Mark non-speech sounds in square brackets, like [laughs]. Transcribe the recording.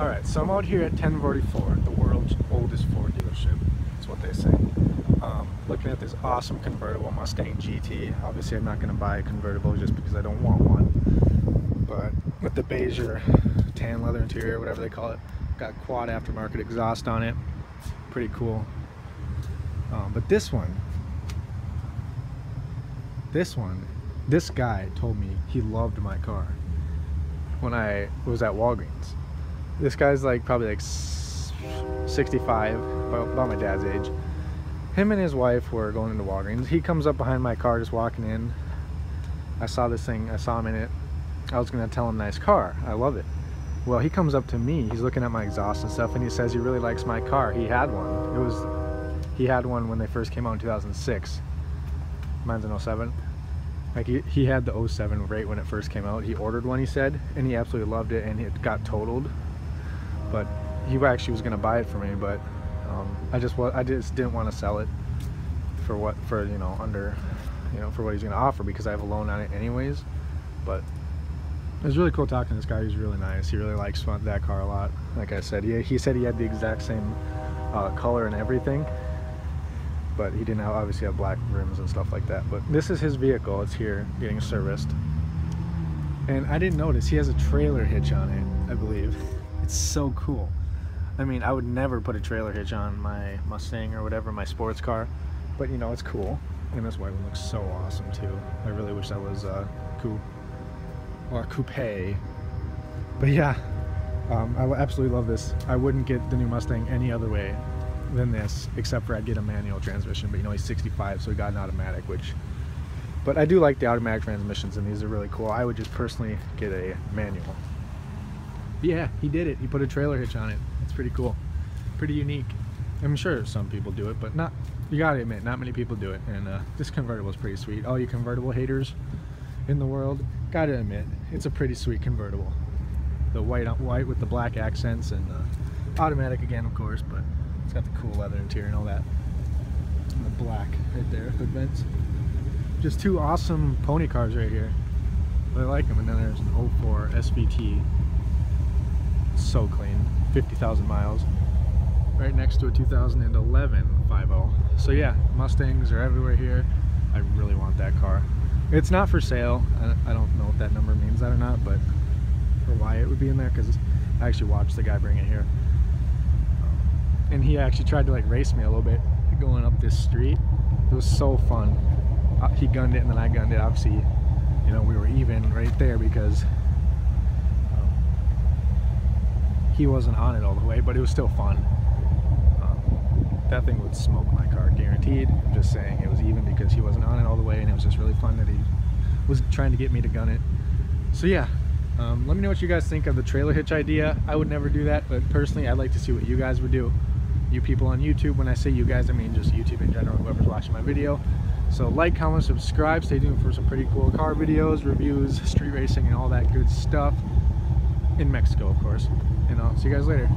Alright, so I'm out here at 1044, the world's oldest Ford dealership. That's what they say. Um, looking at this awesome convertible Mustang GT. Obviously I'm not going to buy a convertible just because I don't want one. But with the beige or tan leather interior, whatever they call it, got quad aftermarket exhaust on it. Pretty cool. Um, but this one, this one, this guy told me he loved my car when I was at Walgreens. This guy's like probably like 65, about my dad's age. Him and his wife were going into Walgreens. He comes up behind my car just walking in. I saw this thing, I saw him in it. I was gonna tell him nice car, I love it. Well, he comes up to me, he's looking at my exhaust and stuff, and he says he really likes my car. He had one. It was, he had one when they first came out in 2006. Mine's an 07. Like he, he had the 07 right when it first came out. He ordered one, he said, and he absolutely loved it, and it got totaled. But he actually was gonna buy it for me, but um, I just I just didn't want to sell it for what for you know under you know for what he's gonna offer because I have a loan on it anyways. But it was really cool talking to this guy. He's really nice. He really likes that car a lot. Like I said, he, he said he had the exact same uh, color and everything but he didn't have, obviously have black rims and stuff like that. But this is his vehicle. It's here getting serviced. And I didn't notice he has a trailer hitch on it, I believe. It's so cool. I mean, I would never put a trailer hitch on my Mustang or whatever, my sports car. But you know, it's cool. And this white one looks so awesome too. I really wish that was a coupe or a coupe. But yeah, um, I absolutely love this. I wouldn't get the new Mustang any other way than this, except for I'd get a manual transmission. But you know, he's 65, so he got an automatic, which. But I do like the automatic transmissions, and these are really cool. I would just personally get a manual. Yeah, he did it. He put a trailer hitch on it. It's pretty cool, pretty unique. I'm sure some people do it, but not. You gotta admit, not many people do it. And uh, this convertible is pretty sweet. All you convertible haters in the world, gotta admit, it's a pretty sweet convertible. The white white with the black accents and uh, automatic again, of course, but it's got the cool leather interior and all that. And the black right there, hood vents. Just two awesome pony cars right here. I like them. And then there's an 04 SVT. So clean. 50,000 miles. Right next to a 2011 50. So yeah, Mustangs are everywhere here. I really want that car. It's not for sale. I don't know if that number means that or not, but or why it would be in there because I actually watched the guy bring it here and he actually tried to like race me a little bit going up this street. It was so fun. Uh, he gunned it and then I gunned it. Obviously, you know, we were even right there because um, he wasn't on it all the way, but it was still fun. Um, that thing would smoke my car, guaranteed. I'm just saying it was even because he wasn't on it all the way and it was just really fun that he was trying to get me to gun it. So yeah, um, let me know what you guys think of the trailer hitch idea. I would never do that, but personally, I'd like to see what you guys would do you people on YouTube. When I say you guys, I mean just YouTube in general, whoever's watching my video. So like, comment, subscribe. Stay tuned for some pretty cool car videos, reviews, [laughs] street racing, and all that good stuff. In Mexico, of course. And I'll see you guys later.